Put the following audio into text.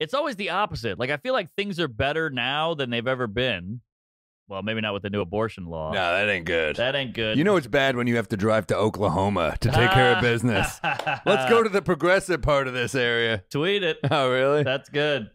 it's always the opposite. Like I feel like things are better now than they've ever been. Well, maybe not with the new abortion law. No, that ain't good. That ain't good. You know it's bad when you have to drive to Oklahoma to take care of business. Let's go to the progressive part of this area. Tweet it. Oh, really? That's good.